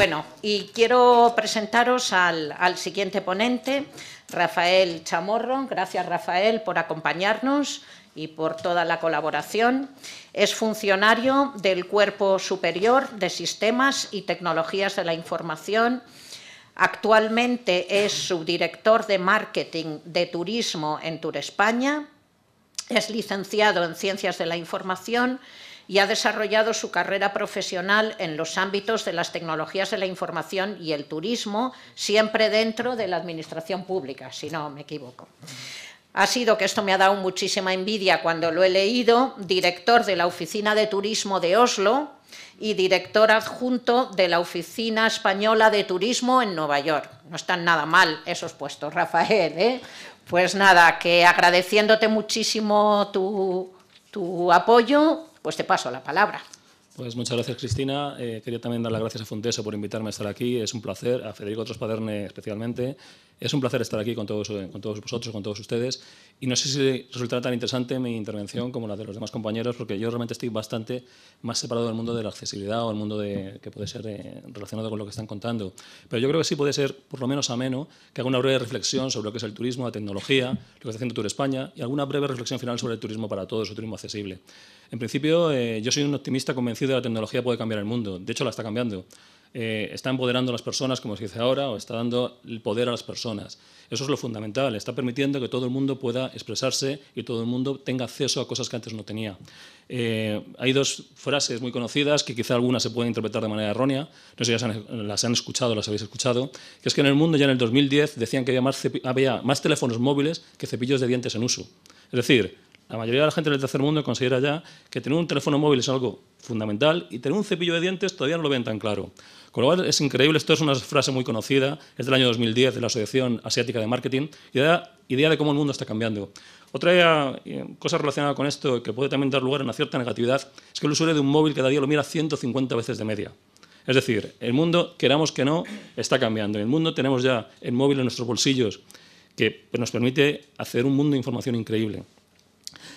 Bueno, y quiero presentaros al, siguiente ponente, Rafael Chamorro. Gracias, Rafael, por acompañarnos y por toda la colaboración. Es funcionario del Cuerpo Superior de Sistemas y Tecnologías de la Información. Actualmente es subdirector de Marketing de Turismo en Tour España. Es licenciado en Ciencias de la Información y ha desarrollado su carrera profesional en los ámbitos de las tecnologías de la información y el turismo, siempre dentro de la administración pública, si no me equivoco ha sido, que esto me ha dado muchísima envidia cuando lo he leído, director de la Oficina de Turismo de Oslo y director adjunto de la Oficina Española de Turismo en Nueva York. No están nada mal esos puestos, Rafael. ¿eh? Pues nada, que agradeciéndote muchísimo tu, tu apoyo, pues te paso la palabra. Pues muchas gracias, Cristina. Eh, quería también dar las gracias a Fontesa por invitarme a estar aquí. Es un placer, a Federico Trospaderne especialmente. Es un placer estar aquí con todos, vosotros, con todos ustedes. Y no sé si resultará tan interesante mi intervención como la de los demás compañeros, porque yo realmente estoy bastante más separado del mundo de la accesibilidad o el mundo que puede ser eh, relacionado con lo que están contando. Pero yo creo que sí puede ser, por lo menos ameno, que haga una breve reflexión sobre lo que es el turismo, la tecnología, lo que está haciendo Tour España y alguna breve reflexión final sobre el turismo para todos, el turismo accesible. En principio, eh, yo soy un optimista convencido de que la tecnología puede cambiar el mundo. De hecho, la está cambiando. Eh, está empoderando a las personas, como se dice ahora, o está dando el poder a las personas. Eso es lo fundamental. Está permitiendo que todo el mundo pueda expresarse y todo el mundo tenga acceso a cosas que antes no tenía. Eh, hay dos frases muy conocidas que quizá algunas se pueden interpretar de manera errónea. No sé si las han, escuchado las habéis escuchado. Que es que en el mundo ya en el 2010 decían que había había más teléfonos móviles que cepillos de dientes en uso. Es decir, la mayoría de la gente del tercer mundo considera ya que tener un teléfono móvil es algo fundamental y tener un cepillo de dientes todavía no lo ven tan claro. Con lo cual es increíble, esto es una frase muy conocida, es del año 2010 de la Asociación Asiática de Marketing, y da idea de cómo el mundo está cambiando. Otra eh, cosa relacionada con esto que puede también dar lugar a una cierta negatividad es que el usuario de un móvil cada día lo mira 150 veces de media. Es decir, el mundo, queramos que no, está cambiando. En el mundo tenemos ya el móvil en nuestros bolsillos que nos permite hacer un mundo de información increíble.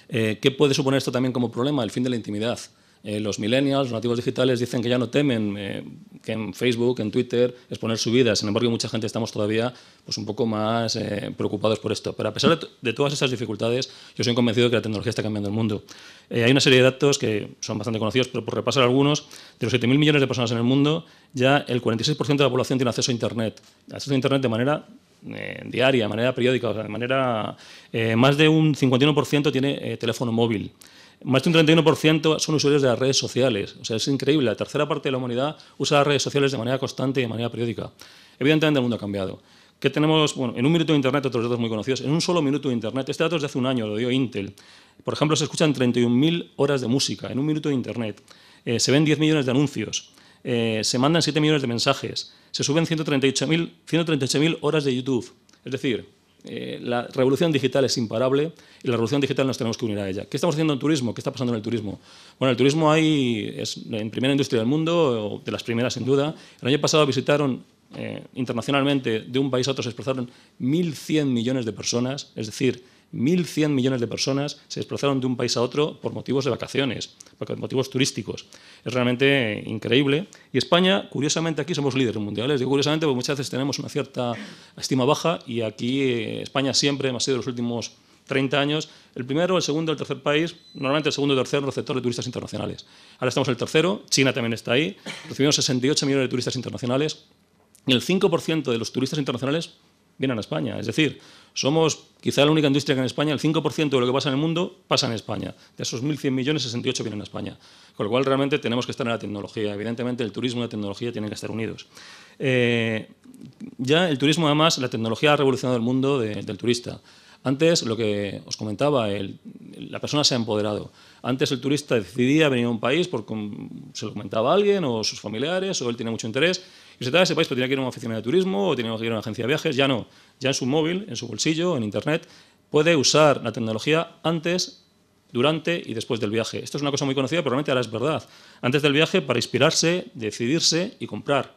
Eh, ¿Qué puede suponer esto también como problema? El fin de la intimidad. Eh, los millennials, los nativos digitales, dicen que ya no temen eh, que en Facebook, en Twitter, exponer su vida. Sin embargo, mucha gente estamos todavía pues, un poco más preocupados por esto. Pero a pesar de, todas esas dificultades, yo soy convencido de que la tecnología está cambiando el mundo. hay una serie de datos que son bastante conocidos, pero por repasar algunos, de los 7.000 millones de personas en el mundo, ya el 46% de la población tiene acceso a Internet. Acceso a Internet de manera eh, diaria, de manera periódica, de manera... Eh, más de un 51% tiene eh, teléfono móvil. Más de un 31% son usuarios de las redes sociales. O sea, es increíble. La tercera parte de la humanidad usa las redes sociales de manera constante y de manera periódica. Evidentemente el mundo ha cambiado. ¿Qué tenemos? Bueno, en un minuto de Internet, otros datos muy conocidos. En un solo minuto de Internet, este dato es de hace un año, lo dio Intel. Por ejemplo, se escuchan 31.000 horas de música en un minuto de Internet. se ven 10 millones de anuncios. Se mandan 7 millones de mensajes se suben 138.000 horas de YouTube. Es decir, eh, la revolución digital es imparable y la revolución digital nos tenemos que unir a ella. ¿Qué estamos haciendo en turismo? ¿Qué está pasando en el turismo? Bueno, el turismo hay, es la primera industria del mundo, de las primeras sin duda. El año pasado visitaron eh, internacionalmente, de un país a otro se desplazaron 1.100 millones de personas, es decir, 1.100 millones de personas se desplazaron de un país a otro por motivos de vacaciones, por motivos turísticos. Es realmente increíble. Y España, curiosamente, aquí somos líderes mundiales. Digo curiosamente porque muchas veces tenemos una cierta estima baja y aquí eh, España siempre ha sido los últimos 30 años el primero, el segundo, el tercer país, normalmente el segundo y el tercero receptor de turistas internacionales. Ahora estamos el tercero, China también está ahí, recibimos 68 millones de turistas internacionales y el 5% de los turistas internacionales vienen a España. Es decir, somos quizá la única industria que en España, el 5% de lo que pasa en el mundo pasa en España. De esos 1.100 millones, 68 vienen a España. Con lo cual, realmente tenemos que estar en la tecnología. Evidentemente, el turismo y la tecnología tienen que estar unidos. Eh, ya el turismo, además, la tecnología ha revolucionado el mundo del turista. Antes, lo que os comentaba, la persona se ha empoderado. Antes el turista decidía venir a un país porque se lo comentaba alguien o sus familiares o él tenía mucho interés y se estaba ese país, pero tenía que ir a una oficina de turismo o tenía que ir a una agencia de viajes. Ya no. Ya en su móvil, en su bolsillo, en Internet, puede usar la tecnología antes, durante y después del viaje. Esto es una cosa muy conocida, pero realmente ahora es verdad. Antes del viaje, para inspirarse, decidirse y comprar.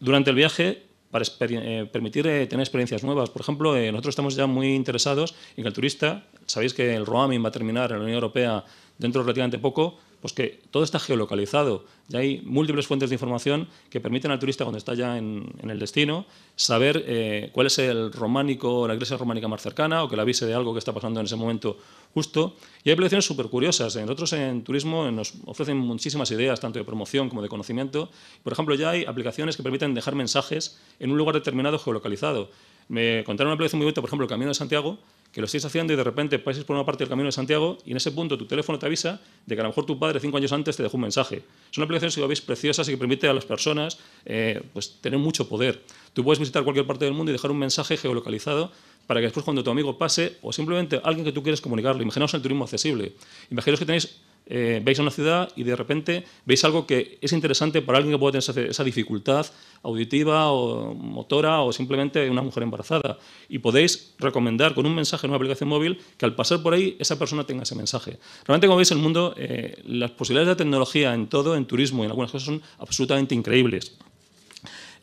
Durante el viaje, para eh, permitir eh, tener experiencias nuevas. Por ejemplo, eh, nosotros estamos ya muy interesados en que el turista, sabéis que el roaming va a terminar en la Unión Europea dentro de relativamente poco, Pues que todo está geolocalizado. Ya hay múltiples fuentes de información que permiten al turista, cuando está ya en, el destino, saber eh, cuál es el románico, la iglesia románica más cercana o que le avise de algo que está pasando en ese momento justo. Y hay aplicaciones súper curiosas. Nosotros en turismo nos ofrecen muchísimas ideas, tanto de promoción como de conocimiento. Por ejemplo, ya hay aplicaciones que permiten dejar mensajes en un lugar determinado geolocalizado. Me contaron una aplicación muy bonita, por ejemplo, el Camino de Santiago, que lo estáis haciendo y de repente pases por una parte del Camino de Santiago y en ese punto tu teléfono te avisa de que a lo mejor tu padre cinco años antes te dejó un mensaje. Son aplicaciones que veis preciosas y que permite a las personas eh, pues, tener mucho poder. Tú puedes visitar cualquier parte del mundo y dejar un mensaje geolocalizado para que después cuando tu amigo pase o simplemente alguien que tú quieres comunicarle, imaginaos el turismo accesible, imaginaos que tenéis eh, veis una ciudad y de repente veis algo que es interesante para alguien que pueda tener esa, dificultad auditiva o motora o simplemente una mujer embarazada. Y podéis recomendar con un mensaje en una aplicación móvil que al pasar por ahí esa persona tenga ese mensaje. Realmente, como veis, el mundo, eh, las posibilidades de tecnología en todo, en turismo y en algunas cosas son absolutamente increíbles.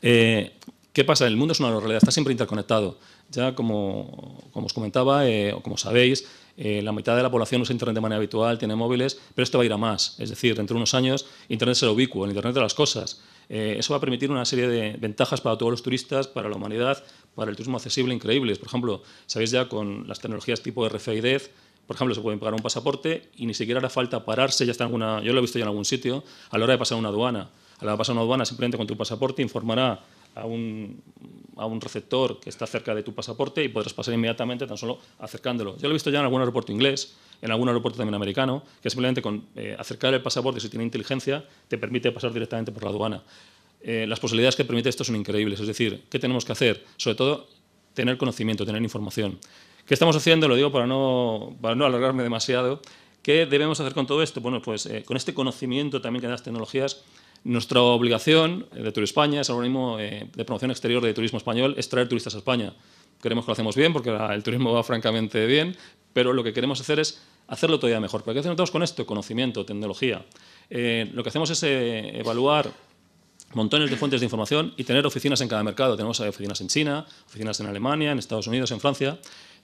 Eh, ¿Qué pasa? El mundo es una realidad, está siempre interconectado. Ya como, como os comentaba, o como sabéis, eh, la mitad de la población usa Internet de manera habitual, tiene móviles, pero esto va a ir a más. Es decir, dentro de unos años Internet será ubicuo, el Internet de las cosas. Eh, eso va a permitir una serie de ventajas para todos los turistas, para la humanidad, para el turismo accesible increíbles. Por ejemplo, sabéis ya con las tecnologías tipo RFID, por ejemplo, se pueden pagar un pasaporte y ni siquiera hará falta pararse, ya está en alguna, yo lo he visto ya en algún sitio, a la hora de pasar una aduana. A la hora de pasar una aduana, simplemente con tu pasaporte informará a un, a un receptor que está cerca de tu pasaporte y podrás pasar inmediatamente tan solo acercándolo. Yo lo he visto ya en algún aeropuerto inglés, en algún aeropuerto también americano, que simplemente con eh, acercar el pasaporte, si tiene inteligencia, te permite pasar directamente por la aduana. Eh, las posibilidades que permite esto son increíbles. Es decir, ¿qué tenemos que hacer? Sobre todo, tener conocimiento, tener información. ¿Qué estamos haciendo? Lo digo para no, para no alargarme demasiado. ¿Qué debemos hacer con todo esto? Bueno, pues eh, con este conocimiento también que dan las tecnologías, nuestra obligación eh, de Turismo España, es el organismo eh, de promoción exterior de turismo español, es traer turistas a España. Queremos que lo hacemos bien porque el turismo va francamente bien, pero lo que queremos hacer es hacerlo todavía mejor. ¿Pero qué hacemos con esto? Conocimiento, tecnología. Eh, lo que hacemos es evaluar montones de fuentes de información y tener oficinas en cada mercado. Tenemos oficinas en China, oficinas en Alemania, en Estados Unidos, en Francia,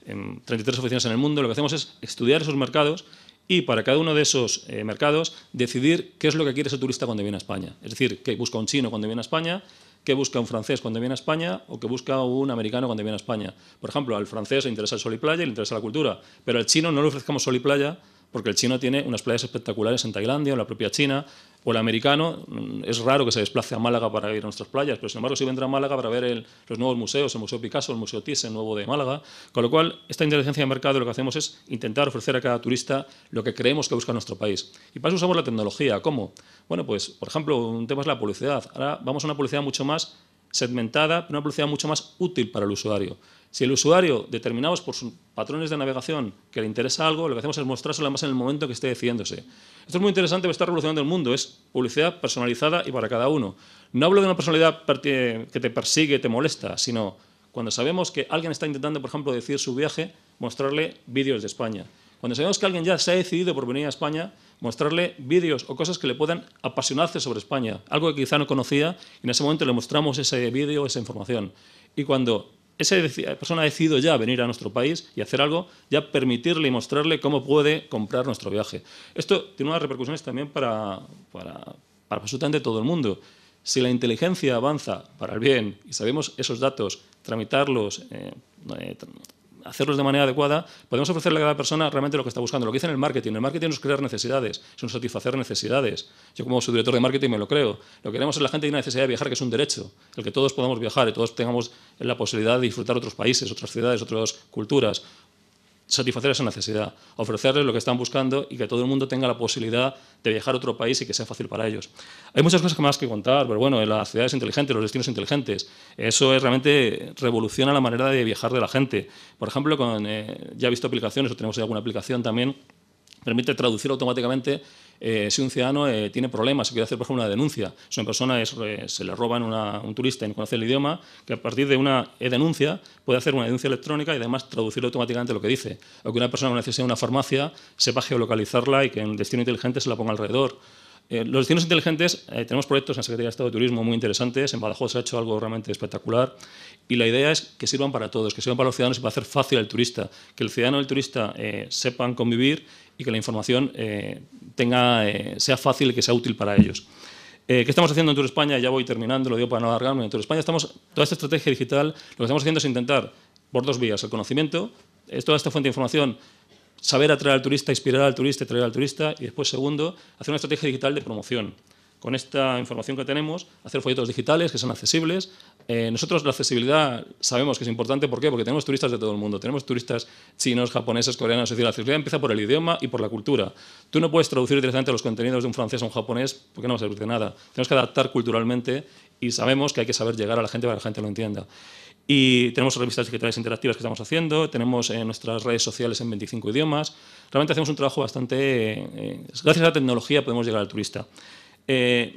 en 33 oficinas en el mundo. Lo que hacemos es estudiar esos mercados y para cada uno de esos eh, mercados decidir qué es lo que quiere ese turista cuando viene a España. Es decir, qué busca un chino cuando viene a España, qué busca un francés cuando viene a España o qué busca un americano cuando viene a España. Por ejemplo, al francés le interesa el sol y playa le interesa la cultura, pero al chino no le ofrezcamos sol y playa porque el chino tiene unas playas espectaculares en Tailandia, en la propia China, o el americano, mm, es raro que se desplace a Málaga para ir a nuestras playas, pero sin embargo sí vendrá a Málaga para ver los nuevos museos, el Museo Picasso, el Museo Thyssen nuevo de Málaga, con lo cual esta inteligencia de mercado lo que hacemos es intentar ofrecer a cada turista lo que creemos que busca nuestro país. Y para eso usamos la tecnología. ¿Cómo? Bueno, pues, por ejemplo, un tema es la publicidad. Ahora vamos a una publicidad mucho más segmentada, una publicidad mucho más útil para el usuario. Si el usuario, determinados por sus patrones de navegación, que le interesa algo, lo que hacemos es mostrárselo más en el momento que esté decidiéndose. Esto es muy interesante, está revolucionando el mundo. Es publicidad personalizada y para cada uno. No hablo de una personalidad que te persigue, te molesta, sino cuando sabemos que alguien está intentando, por ejemplo, decir su viaje, mostrarle vídeos de España. Cuando sabemos que alguien ya se ha decidido por venir a España, mostrarle vídeos o cosas que le puedan apasionarse sobre España, algo que quizá no conocía, y en ese momento le mostramos ese vídeo, esa información. Y cuando esa persona ha decidido ya venir a nuestro país y hacer algo, ya permitirle y mostrarle cómo puede comprar nuestro viaje. Esto tiene unas repercusiones también para, para, absolutamente todo el mundo. Si la inteligencia avanza para el bien y sabemos esos datos, tramitarlos, eh, eh, hacerlos de manera adecuada, podemos ofrecerle a cada persona realmente lo que está buscando. Lo que dice en el marketing. El marketing no es crear necesidades, es satisfacer necesidades. Yo como subdirector de marketing me lo creo. Lo que queremos es la gente tiene necesidad de viajar, que es un derecho. El que todos podamos viajar y todos tengamos la posibilidad de disfrutar otros países, otras ciudades, otras culturas, satisfacer esa necesidad, ofrecerles lo que están buscando y que todo el mundo tenga la posibilidad de viajar a otro país y que sea fácil para ellos. Hay muchas cosas más que contar, pero bueno, las ciudades inteligentes, los destinos inteligentes, eso es realmente revoluciona la manera de viajar de la gente. Por ejemplo, con, eh, ya he visto aplicaciones, o tenemos alguna aplicación también, permite traducir automáticamente eh, si un ciudadano eh, tiene problemas, y quiere hacer, por ejemplo, una denuncia, si una persona eh, se le roban a un turista y no conoce el idioma, que a partir de una denuncia puede hacer una denuncia electrónica y además traducir automáticamente lo que dice. O que una persona con necesidad de una farmacia sepa geolocalizarla y que en destino inteligente se la ponga alrededor. Eh, los destinos inteligentes, eh, tenemos proyectos en la Secretaría de Estado de Turismo muy interesantes, en Badajoz se ha hecho algo realmente espectacular y la idea es que sirvan para todos, que sirvan para los ciudadanos y para hacer fácil al turista, que el ciudadano y el turista eh, sepan convivir y que la información tenga, sea fácil y que sea útil para ellos. ¿Qué estamos haciendo en Tour España? Ya voy terminando, lo digo para no alargarme. En Tour España estamos, toda esta estrategia digital, lo que estamos haciendo es intentar, por dos vías, el conocimiento, toda esta fuente de información saber atraer al turista, inspirar al turista, atraer al turista y después, segundo, hacer una estrategia digital de promoción. Con esta información que tenemos, hacer folletos digitales que sean accesibles. Eh, nosotros la accesibilidad sabemos que es importante, ¿por qué? Porque tenemos turistas de todo el mundo. Tenemos turistas chinos, japoneses, coreanos, es decir, la accesibilidad empieza por el idioma y por la cultura. Tú no puedes traducir directamente los contenidos de un francés a un japonés porque no va a de nada. Tenemos que adaptar culturalmente y sabemos que hay que saber llegar a la gente para que la gente lo entienda. Y tenemos revistas digitales interactivas que estamos haciendo, tenemos en nuestras redes sociales en 25 idiomas. Realmente hacemos un trabajo bastante... Eh, gracias a la tecnología podemos llegar al turista. Eh,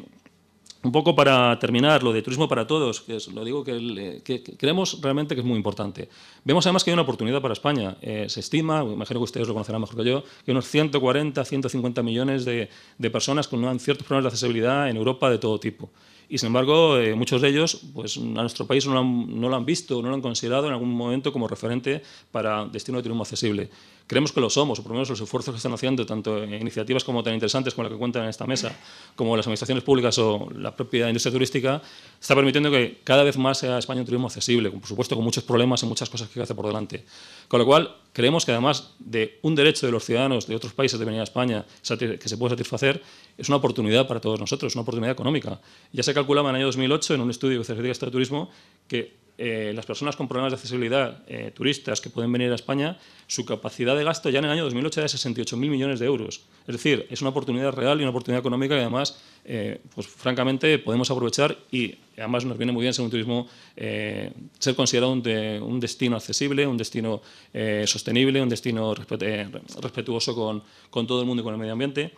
un poco para terminar, lo de turismo para todos, que es, lo digo que, creemos realmente que es muy importante. Vemos además que hay una oportunidad para España. Eh, se estima, imagino que ustedes lo conocerán mejor que yo, que unos 140, 150 millones de, de personas con ciertos problemas de accesibilidad en Europa de todo tipo y sin embargo eh, muchos de ellos pues, a nuestro país no lo, han, no lo, han, visto, no lo han considerado en algún momento como referente para destino de turismo accesible. Creemos que lo somos, o por lo menos los esfuerzos que están haciendo, tanto iniciativas como tan interesantes como la que cuentan en esta mesa, como las administraciones públicas o la propia industria turística, está permitiendo que cada vez más sea España un turismo accesible, por supuesto con muchos problemas y muchas cosas que hace por delante. Con lo cual, creemos que además de un derecho de los ciudadanos de otros países de venir a España que se puede satisfacer, es una oportunidad para todos nosotros, una oportunidad económica. Ya se calculaba en el año 2008 en un estudio que se dedica a turismo que eh, las personas con problemas de accesibilidad, eh, turistas que pueden venir a España, su capacidad de gasto ya en el año 2008 era de 68.000 millones de euros. Es decir, es una oportunidad real y una oportunidad económica que además, eh, pues francamente, podemos aprovechar y además nos viene muy bien ser un turismo, ser considerado un, un, destino accesible, un destino sostenible, un destino respetuoso con, con todo el mundo y con el medio ambiente.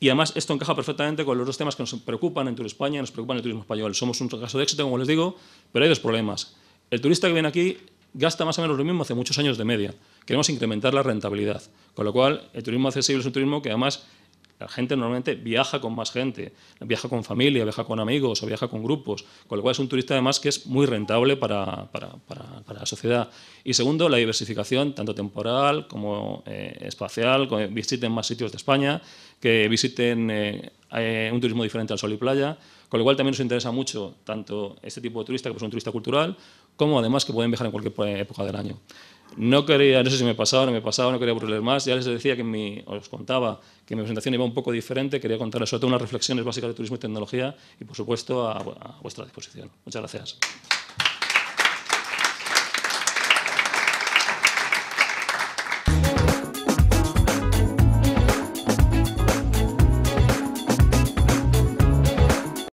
Y además esto encaja perfectamente con los dos temas que nos preocupan en Tour España nos preocupan en el turismo español. Somos un caso de éxito, como les digo, pero hay dos problemas. El turista que viene aquí gasta más o menos lo mismo hace muchos años de media. Queremos incrementar la rentabilidad. Con lo cual, el turismo accesible es un turismo que además la gente normalmente viaja con más gente, viaja con familia, viaja con amigos o viaja con grupos, con lo cual es un turista además que es muy rentable para, para, para, la sociedad. Y segundo, la diversificación, tanto temporal como eh, espacial, que visiten más sitios de España, que visiten eh, eh, un turismo diferente al sol y playa, con lo cual también nos interesa mucho tanto este tipo de turista, que es un turista cultural, como además que pueden viajar en cualquier época del año. No quería, no sé si me pasaba no me pasaba, no quería aburrirles más. Ya les decía que mi, os contaba que mi presentación iba un poco diferente. Quería contarles sobre todo unas reflexiones básicas de turismo y tecnología y, por supuesto, a vuestra disposición. Muchas gracias.